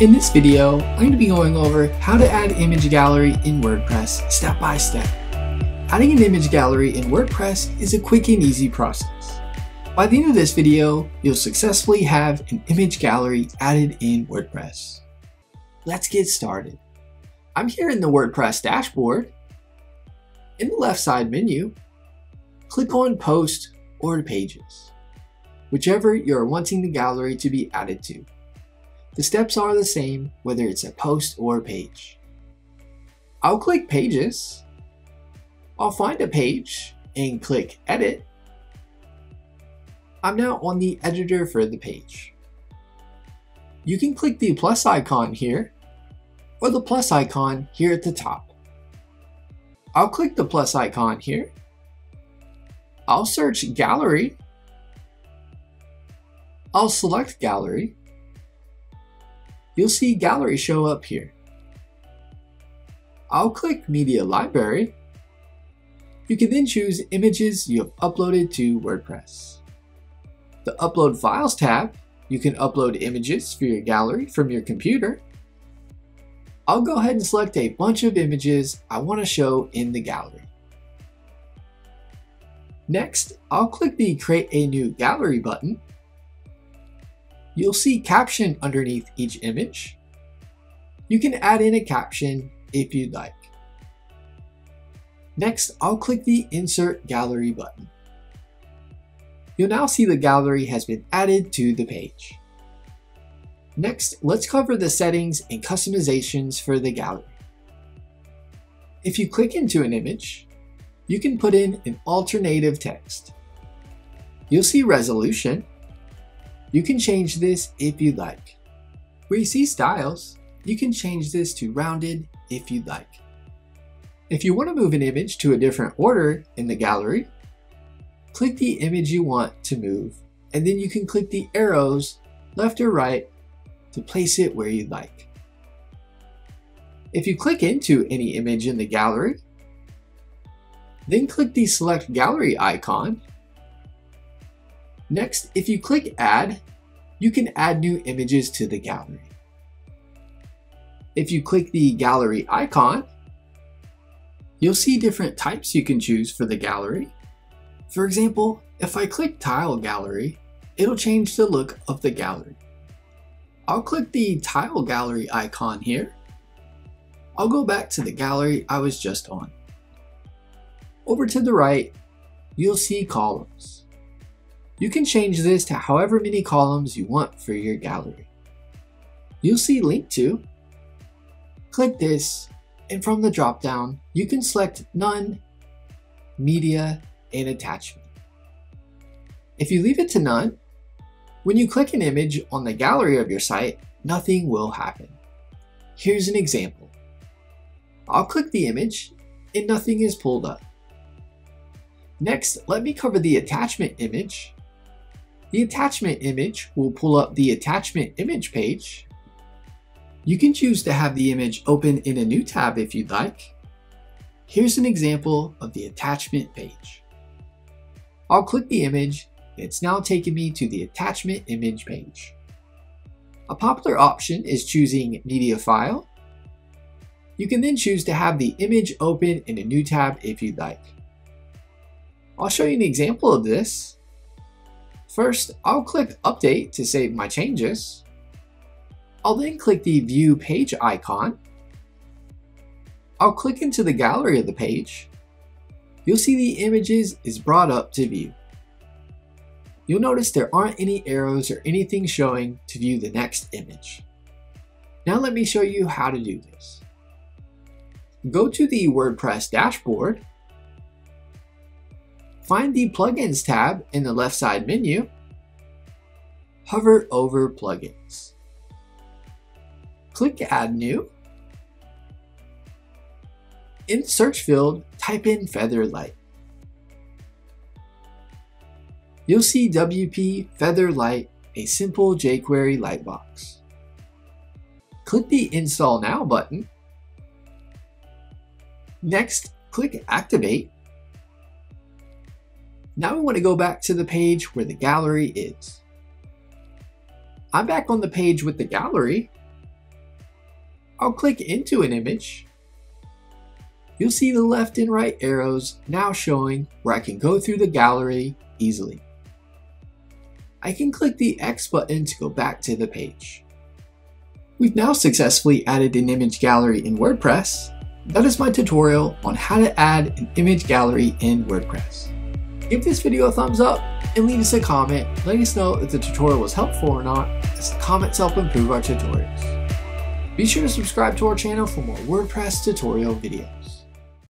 In this video, I'm going to be going over how to add image gallery in WordPress step by step. Adding an image gallery in WordPress is a quick and easy process. By the end of this video, you'll successfully have an image gallery added in WordPress. Let's get started. I'm here in the WordPress dashboard. In the left side menu, click on Post or Pages, whichever you're wanting the gallery to be added to. The steps are the same whether it's a post or a page. I'll click Pages. I'll find a page and click Edit. I'm now on the editor for the page. You can click the plus icon here or the plus icon here at the top. I'll click the plus icon here. I'll search Gallery. I'll select Gallery you'll see Gallery show up here. I'll click Media Library. You can then choose images you have uploaded to WordPress. The Upload Files tab, you can upload images for your gallery from your computer. I'll go ahead and select a bunch of images I want to show in the gallery. Next, I'll click the Create a New Gallery button You'll see caption underneath each image. You can add in a caption if you'd like. Next, I'll click the Insert Gallery button. You'll now see the gallery has been added to the page. Next, let's cover the settings and customizations for the gallery. If you click into an image, you can put in an alternative text. You'll see resolution, you can change this if you'd like. Where you see styles, you can change this to rounded if you'd like. If you want to move an image to a different order in the gallery, click the image you want to move, and then you can click the arrows left or right to place it where you'd like. If you click into any image in the gallery, then click the Select Gallery icon Next, if you click Add, you can add new images to the gallery. If you click the gallery icon, you'll see different types you can choose for the gallery. For example, if I click Tile Gallery, it'll change the look of the gallery. I'll click the Tile Gallery icon here. I'll go back to the gallery I was just on. Over to the right, you'll see columns. You can change this to however many columns you want for your gallery. You'll see link to. Click this, and from the dropdown, you can select None, Media, and Attachment. If you leave it to None, when you click an image on the gallery of your site, nothing will happen. Here's an example. I'll click the image, and nothing is pulled up. Next, let me cover the attachment image the attachment image will pull up the attachment image page. You can choose to have the image open in a new tab if you'd like. Here's an example of the attachment page. I'll click the image, it's now taken me to the attachment image page. A popular option is choosing media file. You can then choose to have the image open in a new tab if you'd like. I'll show you an example of this. First, I'll click Update to save my changes. I'll then click the View Page icon. I'll click into the gallery of the page. You'll see the images is brought up to view. You'll notice there aren't any arrows or anything showing to view the next image. Now let me show you how to do this. Go to the WordPress dashboard Find the Plugins tab in the left side menu. Hover over Plugins. Click Add New. In the search field, type in Featherlight. You'll see WP Featherlight, a simple jQuery lightbox. Click the Install Now button. Next, click Activate now we want to go back to the page where the gallery is. I'm back on the page with the gallery. I'll click into an image, you'll see the left and right arrows now showing where I can go through the gallery easily. I can click the X button to go back to the page. We've now successfully added an image gallery in WordPress. That is my tutorial on how to add an image gallery in WordPress. Give this video a thumbs up and leave us a comment letting us know if the tutorial was helpful or not, as comments help improve our tutorials. Be sure to subscribe to our channel for more WordPress tutorial videos.